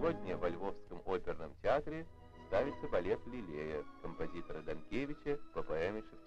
Сегодня во Львовском оперном театре ставится балет «Лилея» композитора Данкевича по поэме Шевченко.